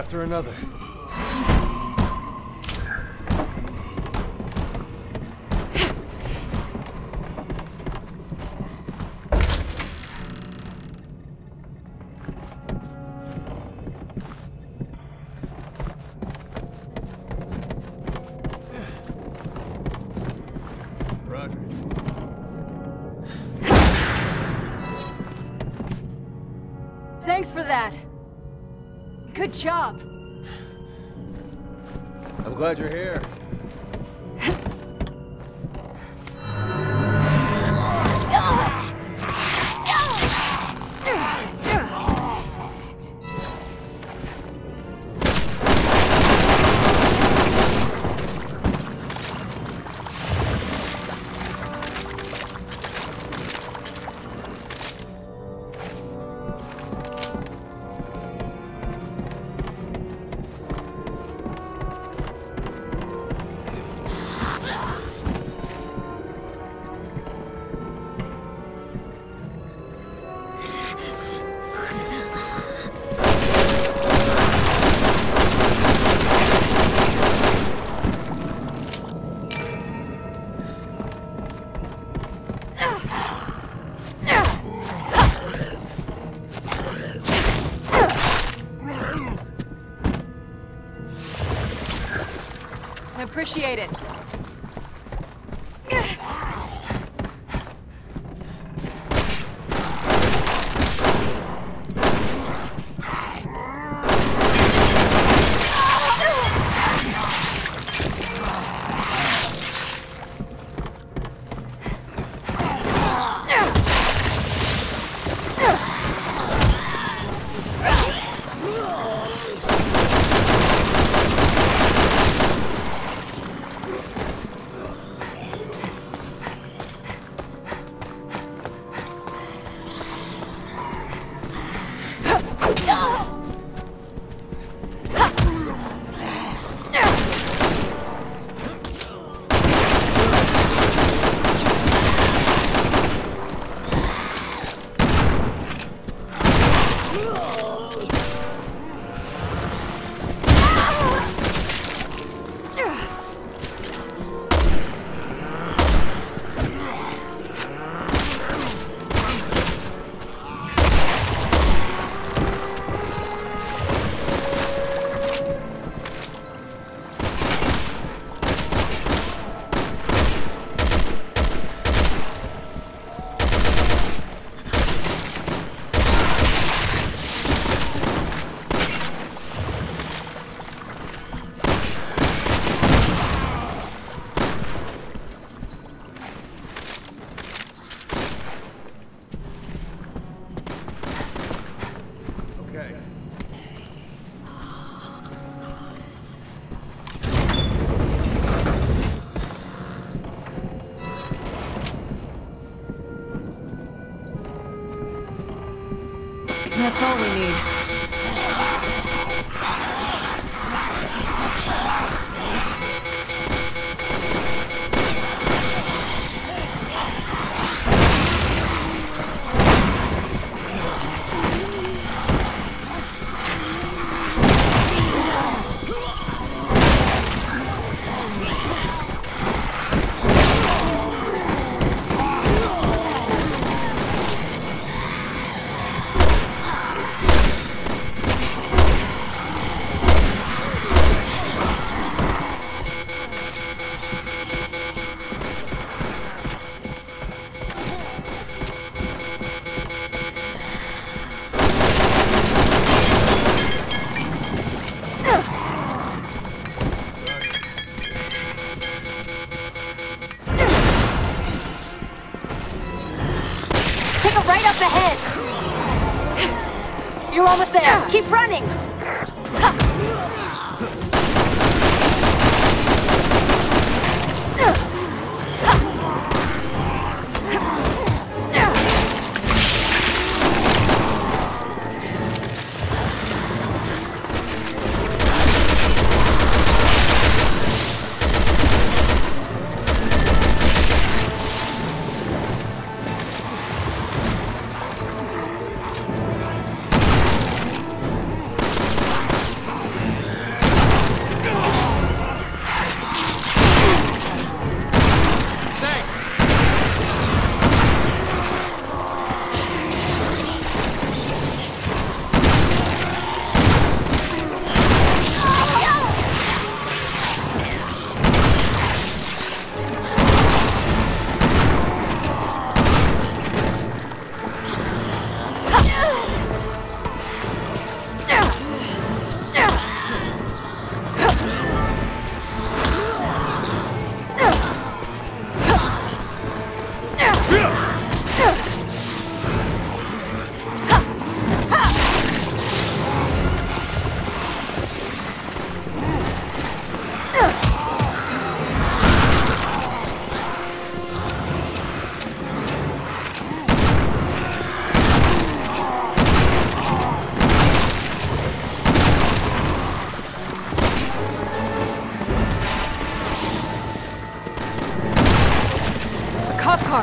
after another. Thanks for that. Good job. I'm glad you're here. Appreciate it. That's all we need. You're almost there. Keep running.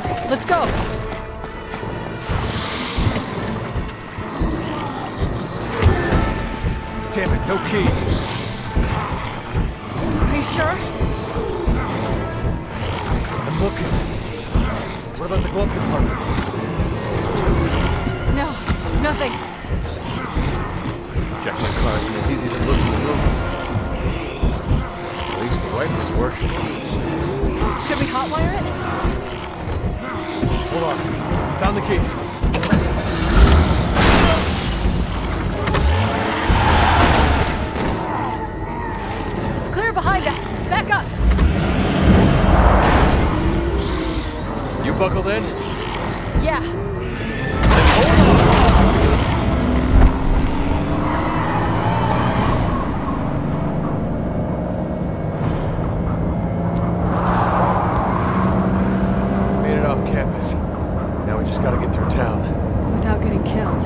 Car. Let's go. Damn it, no keys. Are you sure? I'm looking. What about the glove compartment? No, nothing. Check my car again. It's easy to look in the movies. At least the wiper's working. Should we hotwire it? Hold on. Found the keys. It's clear behind us. Back up. You buckled in? Yeah. Made it off campus. Now we just gotta get through town. Without getting killed.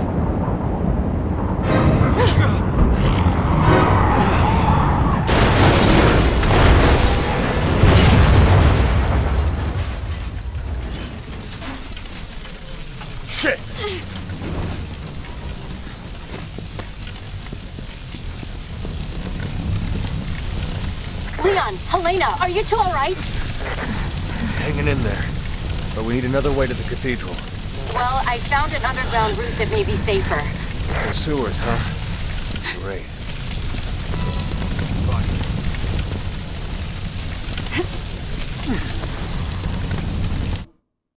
Shit! Leon, Helena, are you two all right? Hanging in there. But we need another way to the cathedral. Well, I found an underground route that may be safer. The sewers, huh? Great. Fine.